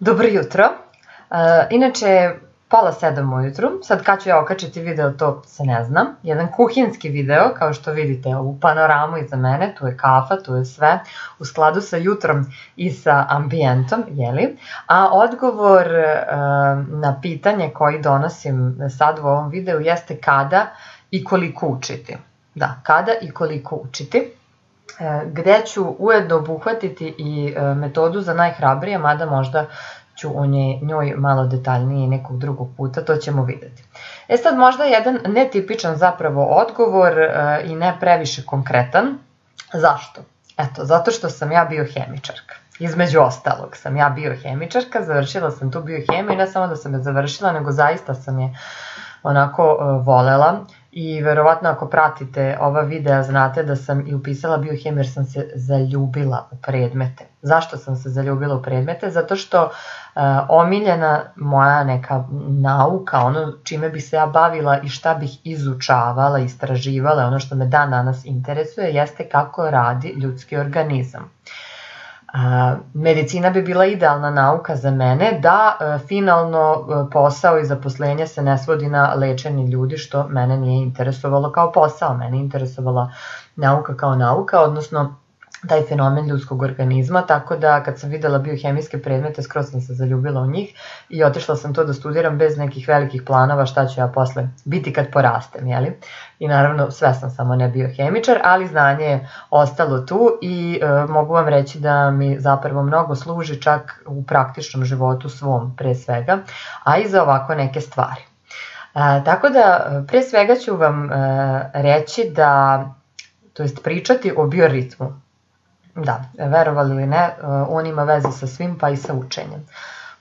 Dobro jutro. E, inače, pola sedam ujutru, sad kad ću ja okačiti video, to se ne znam. Jedan kuhinski video, kao što vidite ovu panoramu iza mene, tu je kafa, tu je sve, u skladu sa jutrom i sa ambijentom, jeli? A odgovor e, na pitanje koji donosim sad u ovom videu jeste kada i koliko učiti. Da, kada i koliko učiti. E, gde ću ujedno obuhvatiti i e, metodu za najhrabrije, mada možda ću o njoj malo detaljnije nekog drugog puta, to ćemo videti. E sad možda jedan netipičan zapravo odgovor e, i ne previše konkretan. Zašto? Eto, zato što sam ja biohemičarka. Između ostalog sam ja biohemičarka, završila sam tu biohemiju ne samo da sam je završila, nego zaista sam je onako volela i verovatno ako pratite ova videa znate da sam i upisala biohemiju jer sam se zaljubila u predmete. Zašto sam se zaljubila u predmete? Zato što uh, omiljena moja neka nauka, ono čime bi se ja bavila i šta bih izučavala, istraživala, ono što me dan danas interesuje, jeste kako radi ljudski organizam. Uh, medicina bi bila idealna nauka za mene da e, finalno e, posao i zaposlenje se ne svodi na lečenje ljudi što mene nije interesovalo kao posao, mene interesovala nauka kao nauka, odnosno taj fenomen ljudskog organizma, tako da kad sam videla biohemijske predmete, skroz sam se zaljubila u njih i otišla sam to da studiram bez nekih velikih planova šta ću ja posle biti kad porastem, jeli? I naravno sve sam samo ne biohemičar, ali znanje je ostalo tu i e, mogu vam reći da mi zapravo mnogo služi čak u praktičnom životu svom pre svega, a i za ovako neke stvari. E, tako da pre svega ću vam e, reći da to jest pričati o bioritmu Da, verovali ili ne, e, on ima veze sa svim pa i sa učenjem.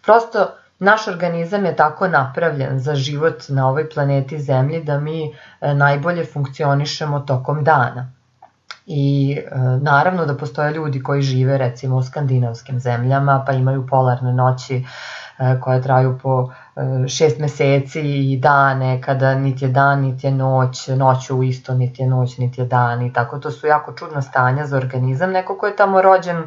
Prosto naš organizam je tako napravljen za život na ovoj planeti Zemlji da mi e, najbolje funkcionišemo tokom dana. I e, naravno da postoje ljudi koji žive recimo u skandinavskim zemljama pa imaju polarne noći koje traju po šest meseci i dane kada niti je dan, niti je noć, noću isto, niti je noć, niti je dan i tako. To su jako čudna stanja za organizam. Neko ko je tamo rođen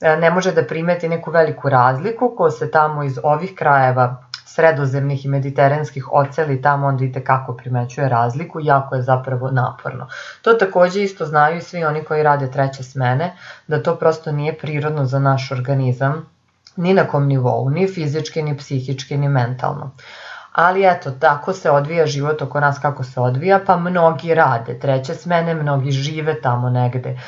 e, ne može da primeti neku veliku razliku, ko se tamo iz ovih krajeva sredozemnih i mediteranskih oceli tamo onda i tekako primećuje razliku, jako je zapravo naporno. To takođe isto znaju i svi oni koji rade treće smene, da to prosto nije prirodno za naš organizam, ni na kom nivou, ni fizički, ni psihički, ni mentalno. Ali eto, tako se odvija život oko nas kako se odvija, pa mnogi rade treće smene, mnogi žive tamo negde e,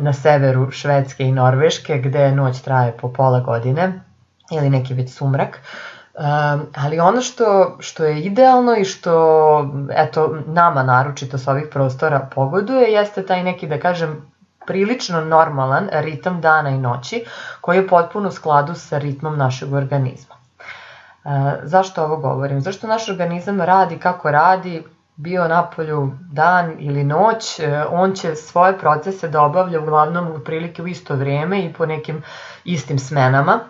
na severu Švedske i Norveške, gde noć traje po pola godine ili neki već sumrak. Um, ali ono što, što je idealno i što eto, nama naročito sa ovih prostora pogoduje jeste taj neki, da kažem, prilično normalan ritam dana i noći koji je potpuno u skladu sa ritmom našeg organizma. E, zašto ovo govorim? Zašto naš organizam radi kako radi, bio napolju dan ili noć, e, on će svoje procese da obavlja uglavnom u prilike u isto vrijeme i po nekim istim smenama,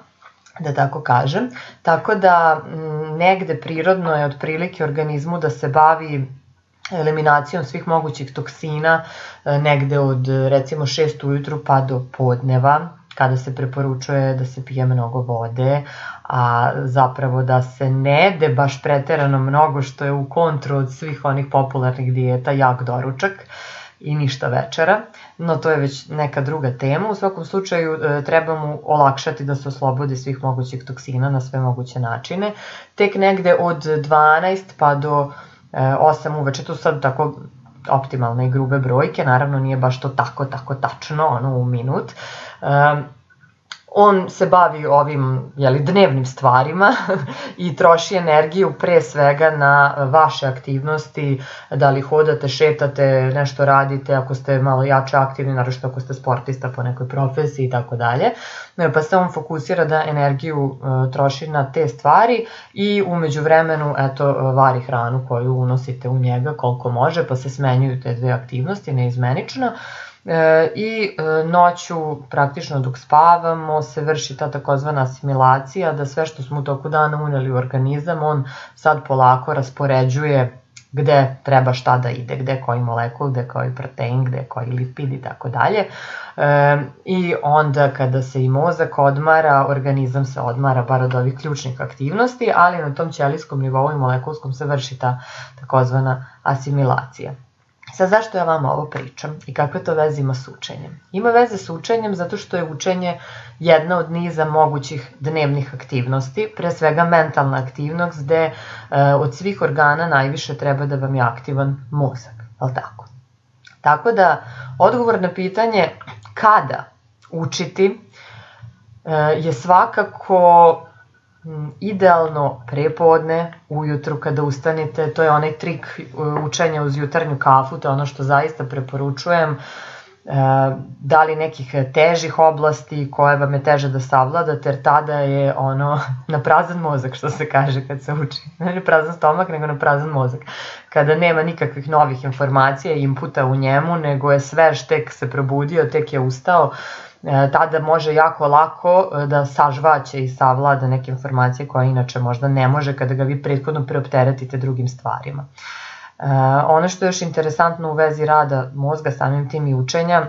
da tako kažem. Tako da negde prirodno je otprilike organizmu da se bavi eliminacijom svih mogućih toksina e, negde od recimo 6 ujutru pa do podneva kada se preporučuje da se pije mnogo vode, a zapravo da se ne jede baš preterano mnogo što je u kontru od svih onih popularnih dijeta, jak doručak i ništa večera, no to je već neka druga tema. U svakom slučaju e, treba mu olakšati da se oslobodi svih mogućih toksina na sve moguće načine. Tek negde od 12 pa do 8 uveče, to sad tako optimalne i grube brojke, naravno nije baš to tako, tako tačno, ono u minut. On se bavi ovim jeli, dnevnim stvarima i troši energiju pre svega na vaše aktivnosti, da li hodate, šetate, nešto radite, ako ste malo jače aktivni, naravno ako ste sportista po nekoj profesiji i tako dalje. Pa se on fokusira da energiju uh, troši na te stvari i umeđu vremenu eto, vari hranu koju unosite u njega koliko može, pa se smenjuju te dve aktivnosti neizmenično. E, I e, noću, praktično dok spavamo, se vrši ta takozvana asimilacija, da sve što smo u toku dana uneli u organizam, on sad polako raspoređuje gde treba šta da ide, gde koji molekul, gde koji protein, gde koji lipid i tako dalje. E, I onda kada se i mozak odmara, organizam se odmara bar od ovih ključnih aktivnosti, ali na tom ćelijskom nivou i molekulskom se vrši ta takozvana asimilacija. Sad zašto ja vama ovo pričam i kakve to veze ima s učenjem? Ima veze s učenjem zato što je učenje jedna od niza mogućih dnevnih aktivnosti, pre svega mentalna aktivnost gde e, od svih organa najviše treba da vam je aktivan mozak, je tako? Tako da, odgovor na pitanje kada učiti e, je svakako idealno prepodne, ujutru kada ustanete, to je onaj trik e, učenja uz jutarnju kafu, to je ono što zaista preporučujem, e, da li nekih težih oblasti koje vam je teže da savladate, jer tada je ono na prazan mozak, što se kaže kad se uči. Ne na prazan stomak, nego na prazan mozak. Kada nema nikakvih novih informacija i inputa u njemu, nego je svež, tek se probudio, tek je ustao, tada može jako lako e, da sažvaće i savlada neke informacije koje inače možda ne može kada ga vi prethodno preopteretite drugim stvarima. E, ono što je još interesantno u vezi rada mozga samim tim i učenja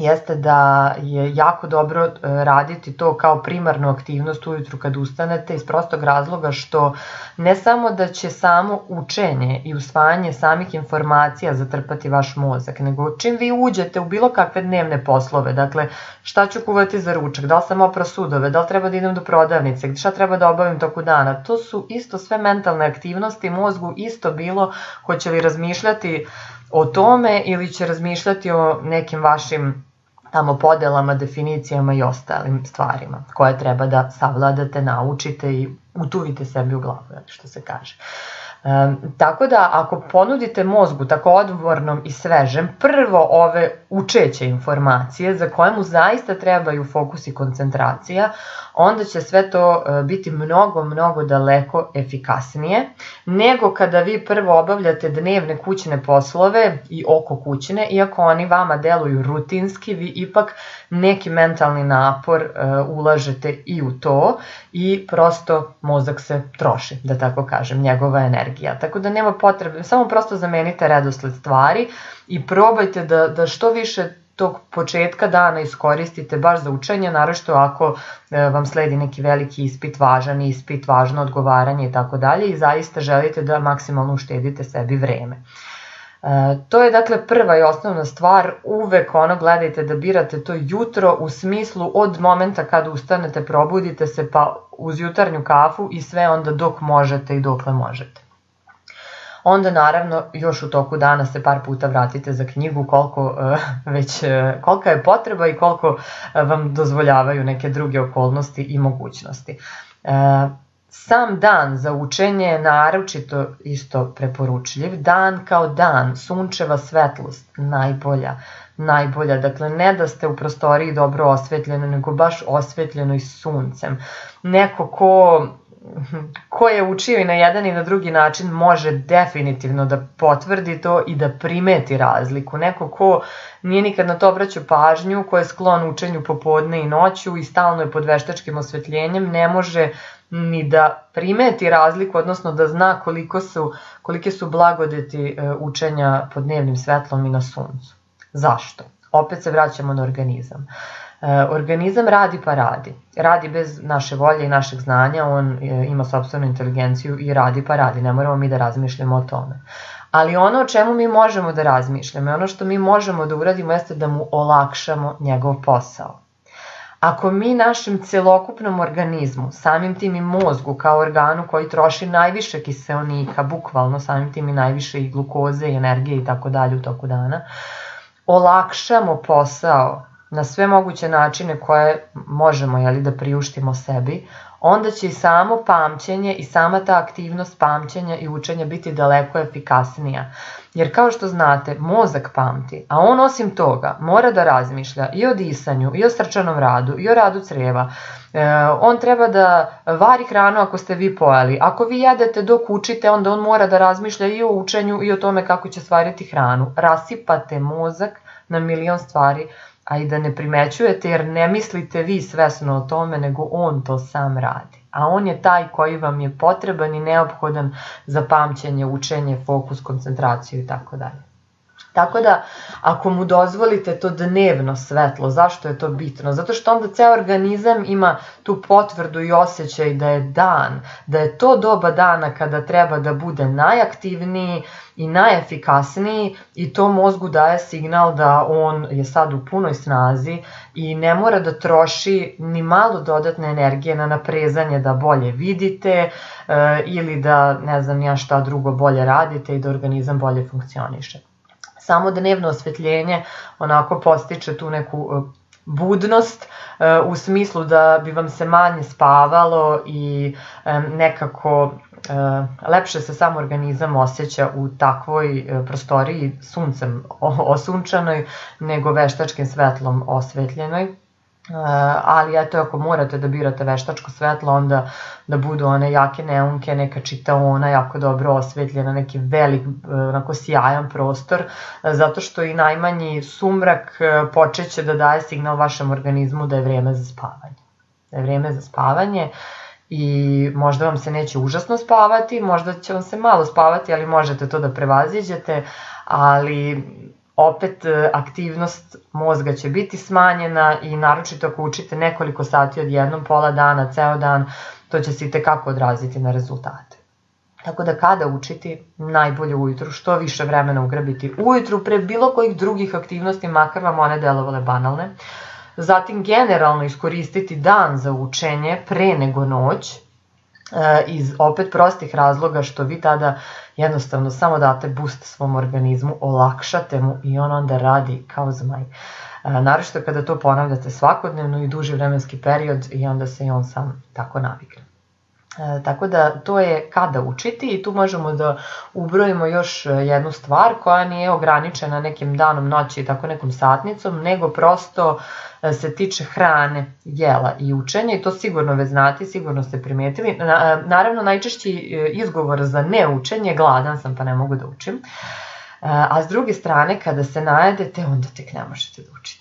jeste da je jako dobro e, raditi to kao primarnu aktivnost ujutru kad ustanete iz prostog razloga što ne samo da će samo učenje i usvajanje samih informacija zatrpati vaš mozak, nego čim vi uđete u bilo kakve dnevne poslove, dakle šta ću kuvati za ručak, da li sam opra sudove, da li treba da idem do prodavnice, šta treba da obavim toku dana, to su isto sve mentalne aktivnosti, mozgu isto bilo hoće li razmišljati o tome ili će razmišljati o nekim vašim tamo podelama, definicijama i ostalim stvarima koje treba da savladate, naučite i utuvite sebi u glavu, što se kaže. E, tako da ako ponudite mozgu tako odvornom i svežem prvo ove učeće informacije za koje mu zaista trebaju fokus i koncentracija, onda će sve to e, biti mnogo, mnogo daleko efikasnije nego kada vi prvo obavljate dnevne kućne poslove i oko kućne, iako oni vama deluju rutinski, vi ipak neki mentalni napor uh, ulažete i u to i prosto mozak se troši, da tako kažem, njegova energija. Tako da nema potrebe, samo prosto zamenite redosled stvari i probajte da, da što više tog početka dana iskoristite baš za učenje, narošto ako e, vam sledi neki veliki ispit, važan ispit, važno odgovaranje i tako dalje i zaista želite da maksimalno uštedite sebi vreme. E, to je dakle prva i osnovna stvar, uvek ono gledajte da birate to jutro u smislu od momenta kada ustanete, probudite se pa uz jutarnju kafu i sve onda dok možete i dokle možete. Onda naravno još u toku dana se par puta vratite za knjigu koliko uh, već uh, kolika je potreba i koliko uh, vam dozvoljavaju neke druge okolnosti i mogućnosti. Sam dan za učenje je naročito isto preporučljiv. Dan kao dan, sunčeva svetlost, najbolja. Najbolja, dakle ne da ste u prostoriji dobro osvetljeno, nego baš osvetljeno i suncem. Neko ko ko je učio i na jedan i na drugi način može definitivno da potvrdi to i da primeti razliku. Neko ko nije nikad na to obraćao pažnju, ko je sklon učenju popodne i noću i stalno je pod veštačkim osvetljenjem, ne može ni da primeti razliku, odnosno da zna koliko su, kolike su blagodeti e, učenja pod dnevnim svetlom i na suncu. Zašto? Opet se vraćamo na organizam. E, organizam radi pa radi. Radi bez naše volje i našeg znanja, on e, ima sobstvenu inteligenciju i radi pa radi. Ne moramo mi da razmišljamo o tome. Ali ono o čemu mi možemo da razmišljamo, ono što mi možemo da uradimo jeste da mu olakšamo njegov posao. Ako mi našem celokupnom organizmu, samim tim i mozgu kao organu koji troši najviše kiselnika, bukvalno samim tim i najviše i glukoze i energije i tako dalje u toku dana, olakšamo posao na sve moguće načine koje možemo jeli, da priuštimo sebi, onda će i samo pamćenje i sama ta aktivnost pamćenja i učenja biti daleko efikasnija. Jer kao što znate, mozak pamti, a on osim toga mora da razmišlja i o disanju, i o srčanom radu, i o radu creva. E, on treba da vari hranu ako ste vi pojeli. Ako vi jedete dok učite, onda on mora da razmišlja i o učenju i o tome kako će stvariti hranu. Rasipate mozak na milion stvari a i da ne primećujete jer ne mislite vi svesno o tome, nego on to sam radi. a on je taj koji vam je potreban i neophodan za pamćenje, učenje, fokus, koncentraciju i tako dalje. Tako da, ako mu dozvolite to dnevno svetlo, zašto je to bitno? Zato što onda ceo organizam ima tu potvrdu i osjećaj da je dan, da je to doba dana kada treba da bude najaktivniji i najefikasniji i to mozgu daje signal da on je sad u punoj snazi i ne mora da troši ni malo dodatne energije na naprezanje da bolje vidite e, ili da ne znam ja šta drugo bolje radite i da organizam bolje funkcioniše samo dnevno osvetljenje onako postiče tu neku e, budnost e, u smislu da bi vam se manje spavalo i e, nekako lepše se sam organizam osjeća u takvoj prostoriji suncem osunčanoj nego veštačkim svetlom osvetljenoj. Uh, ali eto ako morate da birate veštačko svetlo onda da budu one jake neonke, neka čitaona jako dobro osvetljena, neki velik uh, onako sjajan prostor uh, zato što i najmanji sumrak počeće da daje signal vašem organizmu da je vreme za spavanje. Da je vreme za spavanje i možda vam se neće užasno spavati, možda će vam se malo spavati, ali možete to da prevaziđete, ali opet e, aktivnost mozga će biti smanjena i naročito ako učite nekoliko sati od jednom, pola dana, ceo dan, to će se i tekako odraziti na rezultate. Tako da kada učiti, najbolje ujutru, što više vremena ugrabiti ujutru pre bilo kojih drugih aktivnosti, makar vam one delovale banalne. Zatim generalno iskoristiti dan za učenje pre nego noć, iz opet prostih razloga što vi tada jednostavno samo date boost svom organizmu, olakšate mu i on onda radi kao zmaj. E, naravno kada to ponavljate svakodnevno i duži vremenski period i onda se i on sam tako navikne. E, tako da to je kada učiti i tu možemo da ubrojimo još e, jednu stvar koja nije ograničena nekim danom, noći i tako nekom satnicom, nego prosto e, se tiče hrane, jela i učenja i to sigurno već znate, sigurno ste primetili. Na, naravno, najčešći izgovor za neučenje, gladan sam pa ne mogu da učim, a s druge strane, kada se najedete, onda tek ne možete da učite.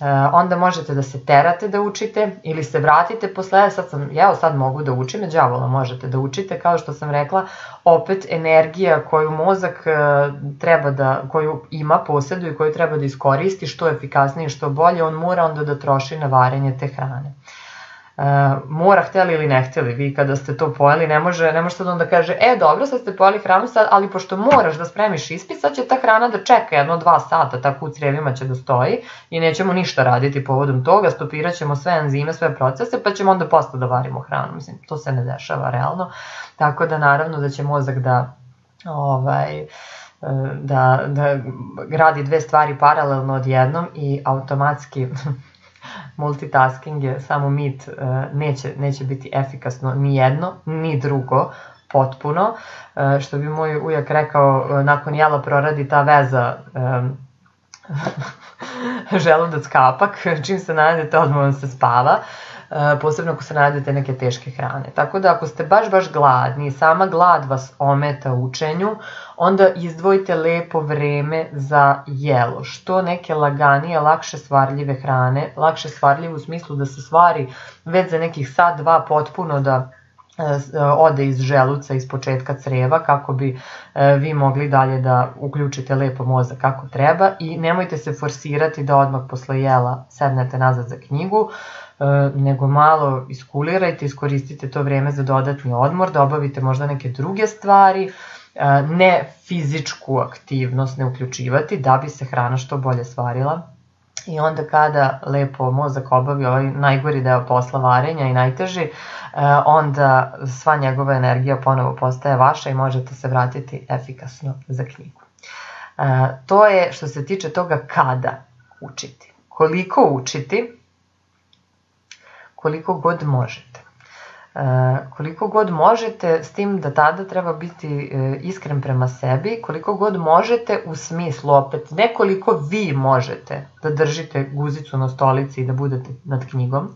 E, onda možete da se terate da učite ili se vratite posle, sad sam, evo sad mogu da učim, je džavola možete da učite, kao što sam rekla, opet energija koju mozak e, treba da, koju ima, posjeduje i koju treba da iskoristi što efikasnije, što bolje, on mora onda da troši na varenje te hrane. Uh, mora hteli ili ne hteli, vi kada ste to pojeli ne može, ne može sad onda kaže e dobro sad ste pojeli hranu sad, ali pošto moraš da spremiš ispit sad će ta hrana da čeka jedno dva sata tako u crevima će da stoji i nećemo ništa raditi povodom toga, stopirat ćemo sve enzime, sve procese pa ćemo onda posle da varimo hranu, mislim to se ne dešava realno, tako da naravno da će mozak da ovaj, e, da, da radi dve stvari paralelno odjednom i automatski multitasking je samo mit, e, neće, neće biti efikasno ni jedno, ni drugo, potpuno. E, što bi moj ujak rekao, e, nakon jela proradi ta veza želudac kapak, čim se najedete odmah vam se spava, posebno ako se najedete neke teške hrane. Tako da ako ste baš baš gladni, sama glad vas ometa u učenju, onda izdvojite lepo vreme za jelo. Što neke laganije, lakše svarljive hrane, lakše svarljive u smislu da se stvari već za nekih sat, dva potpuno da ode iz želuca, iz početka creva, kako bi e, vi mogli dalje da uključite lepo mozak kako treba i nemojte se forsirati da odmah posle jela sednete nazad za knjigu, e, nego malo iskulirajte, iskoristite to vreme za dodatni odmor, da obavite možda neke druge stvari, ne fizičku aktivnost ne uključivati da bi se hrana što bolje svarila. I onda kada lepo mozak obavi ovaj najgori deo posla varenja i najteži, onda sva njegova energija ponovo postaje vaša i možete se vratiti efikasno za knjigu. To je što se tiče toga kada učiti. Koliko učiti, koliko god možete. E, koliko god možete, s tim da tada treba biti e, iskren prema sebi, koliko god možete u smislu opet, nekoliko vi možete da držite guzicu na stolici i da budete nad knjigom,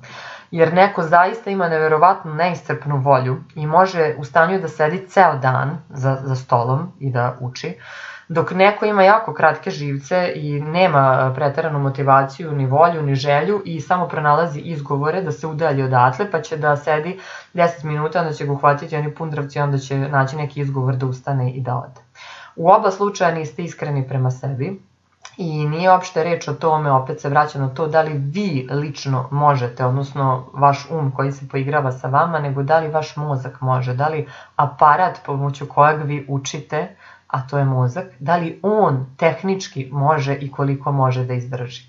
jer neko zaista ima neverovatnu neistrpnu volju i može u stanju da sedi ceo dan za, za stolom i da uči, dok neko ima jako kratke živce i nema preteranu motivaciju, ni volju, ni želju i samo pronalazi izgovore da se udalji odatle, pa će da sedi 10 minuta, onda će ga uhvatiti oni pundravci, onda će naći neki izgovor da ustane i da ode. U oba slučaja niste iskreni prema sebi, I nije opšte reč o tome, opet se vraća na to da li vi lično možete, odnosno vaš um koji se poigrava sa vama, nego da li vaš mozak može, da li aparat pomoću kojeg vi učite, a to je mozak, da li on tehnički može i koliko može da izdrži.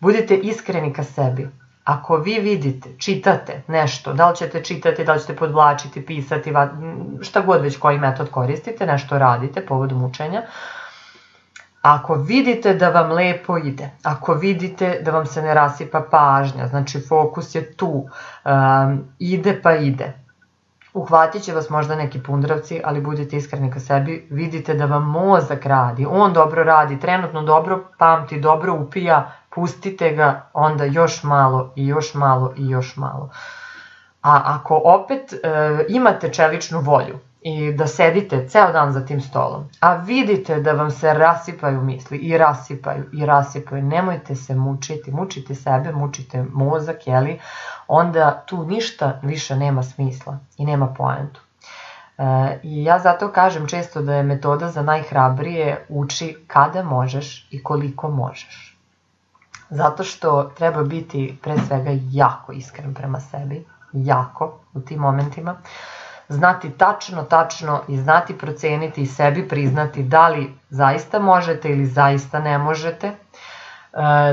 Budite iskreni ka sebi. Ako vi vidite, čitate nešto, da li ćete čitati, da li ćete podvlačiti, pisati, šta god već koji metod koristite, nešto radite povodom učenja, Ako vidite da vam lepo ide, ako vidite da vam se ne rasipa pažnja, znači fokus je tu, um, ide pa ide, uhvatit će vas možda neki pundravci, ali budite iskreni ka sebi, vidite da vam mozak radi, on dobro radi, trenutno dobro pamti, dobro upija, pustite ga, onda još malo i još malo i još malo. A ako opet e, imate čeličnu volju, i da sedite ceo dan za tim stolom, a vidite da vam se rasipaju misli i rasipaju i rasipaju, nemojte se mučiti, mučite sebe, mučite mozak, jeli, onda tu ništa više nema smisla i nema poentu. E, I ja zato kažem često da je metoda za najhrabrije uči kada možeš i koliko možeš. Zato što treba biti pre svega jako iskren prema sebi, jako u tim momentima. Znati tačno, tačno i znati proceniti i sebi priznati da li zaista možete ili zaista ne možete, e,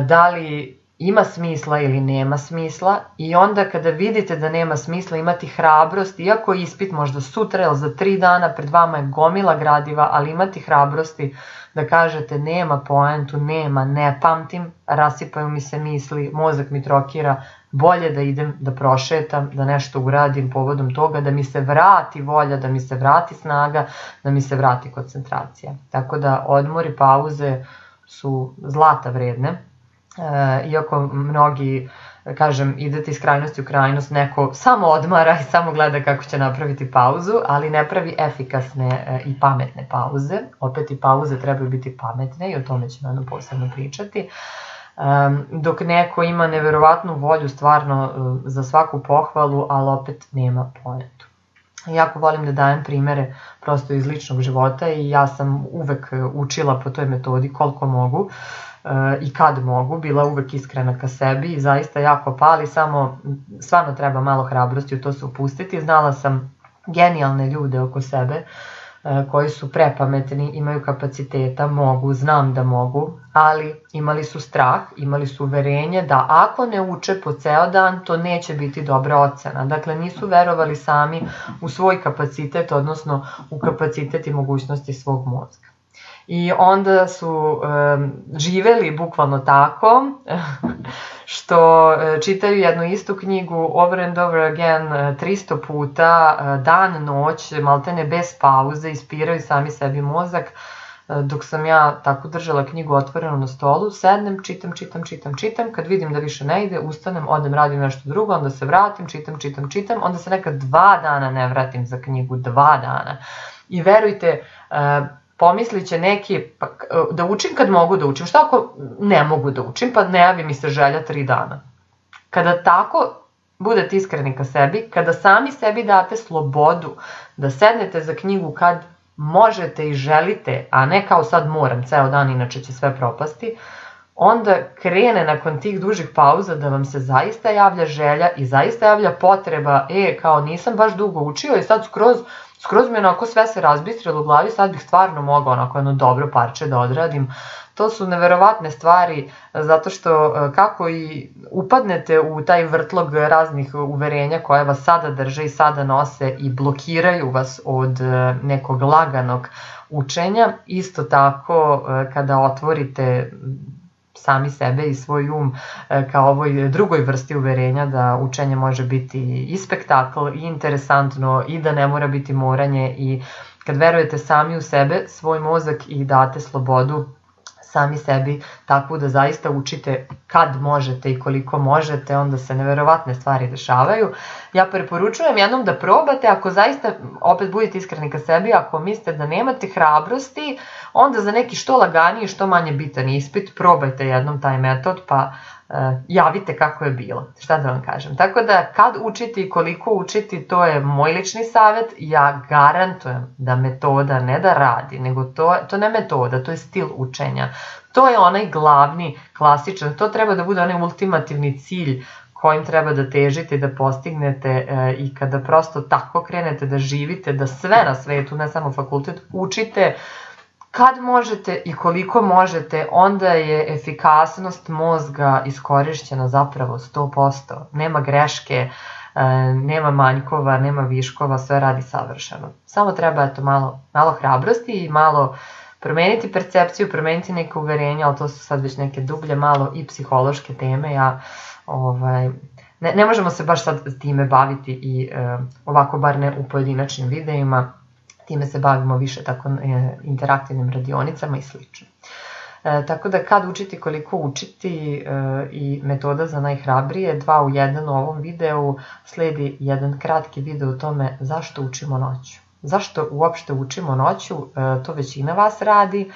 da li ima smisla ili nema smisla i onda kada vidite da nema smisla imati hrabrost, iako je ispit možda sutra ili za tri dana pred vama je gomila gradiva, ali imati hrabrosti da kažete nema poentu, nema, ne pamtim, rasipaju mi se misli, mozak mi trokira, bolje da idem da prošetam, da nešto uradim povodom toga, da mi se vrati volja, da mi se vrati snaga, da mi se vrati koncentracija. Tako da odmori, pauze su zlata vredne, e, iako mnogi kažem, idete iz krajnosti u krajnost, neko samo odmara i samo gleda kako će napraviti pauzu, ali ne pravi efikasne e, i pametne pauze. Opet i pauze trebaju biti pametne i o tome ćemo jedno posebno pričati. Dok neko ima neverovatnu volju stvarno uh, za svaku pohvalu, ali opet nema poentu. Jako volim da dajem primere prosto iz ličnog života i ja sam uvek učila po toj metodi koliko mogu uh, i kad mogu, bila uvek iskrena ka sebi i zaista jako pali, samo stvarno treba malo hrabrosti u to se upustiti. Znala sam genijalne ljude oko sebe E, koji su prepametni, imaju kapaciteta, mogu, znam da mogu, ali imali su strah, imali su uverenje da ako ne uče po ceo dan, to neće biti dobra ocena. Dakle, nisu verovali sami u svoj kapacitet, odnosno u kapacitet i mogućnosti svog mozga. I onda su um, živeli bukvalno tako, što e, čitaju jednu istu knjigu over and over again 300 e, puta, e, dan, noć, maltene bez pauze, ispiraju sami sebi mozak, dok sam ja tako držala knjigu otvorenu na stolu, sednem, čitam, čitam, čitam, čitam, kad vidim da više ne ide, ustanem, odem, radim nešto drugo, onda se vratim, čitam, čitam, čitam, onda se nekad dva dana ne vratim za knjigu, dva dana. I verujte, pomislit će neki, pa, da učim kad mogu da učim, šta ako ne mogu da učim, pa ne javi mi se želja tri dana. Kada tako budete iskreni ka sebi, kada sami sebi date slobodu da sednete za knjigu kad možete i želite, a ne kao sad moram ceo dan, inače će sve propasti, onda krene nakon tih dužih pauza da vam se zaista javlja želja i zaista javlja potreba, e, kao nisam baš dugo učio i sad skroz skroz mi onako sve se razbistrilo u glavi, sad bih stvarno mogao onako jedno dobro parče da odradim. To su neverovatne stvari zato što e, kako i upadnete u taj vrtlog raznih uverenja koje vas sada drže i sada nose i blokiraju vas od e, nekog laganog učenja, isto tako e, kada otvorite sami sebe i svoj um e, kao ovoj drugoj vrsti uverenja da učenje može biti i spektakl i interesantno i da ne mora biti moranje i kad verujete sami u sebe, svoj mozak i date slobodu sami sebi takvu da zaista učite kad možete i koliko možete, onda se neverovatne stvari dešavaju. Ja preporučujem jednom da probate, ako zaista, opet budete iskreni ka sebi, ako mislite da nemate hrabrosti, onda za neki što laganiji, što manje bitan ispit, probajte jednom taj metod, pa javite kako je bilo, šta da vam kažem. Tako da kad učiti i koliko učiti, to je moj lični savet, ja garantujem da metoda ne da radi, nego to, to ne metoda, to je stil učenja. To je onaj glavni, klasičan, to treba da bude onaj ultimativni cilj kojim treba da težite, da postignete e, i kada prosto tako krenete da živite, da sve na svetu, ne samo fakultet, učite, Kad možete i koliko možete, onda je efikasnost mozga iskorišćena zapravo 100%. Nema greške, e, nema manjkova, nema viškova, sve radi savršeno. Samo treba eto malo, malo hrabrosti i malo promeniti percepciju, promeniti neke uverenja, ali to su sad već neke dublje malo i psihološke teme. Ja, ovaj, ne, ne možemo se baš sad time baviti i e, ovako bar ne u pojedinačnim videima, time se bavimo više tako e, interaktivnim radionicama i slično. E, tako da kad učiti koliko učiti e, i metoda za najhrabrije, dva u jedan u ovom videu sledi jedan kratki video o tome zašto učimo noću. Zašto uopšte učimo noću, e, to većina vas radi,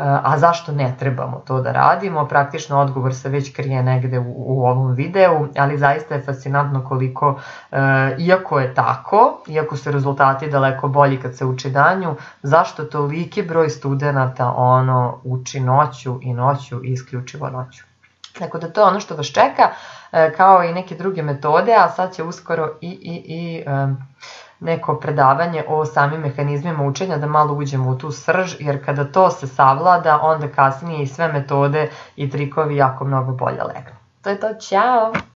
a zašto ne trebamo to da radimo? Praktično odgovor se već krije negde u, u ovom videu, ali zaista je fascinantno koliko, e, iako je tako, iako su rezultati daleko bolji kad se uči danju, zašto toliki broj studenta ono uči noću i noću i isključivo noću. Tako da to je ono što vas čeka, e, kao i neke druge metode, a sad će uskoro i, i, i e, neko predavanje o samim mehanizmima učenja da malo uđemo u tu srž, jer kada to se savlada, onda kasnije i sve metode i trikovi jako mnogo bolje legnu. To je to, čao!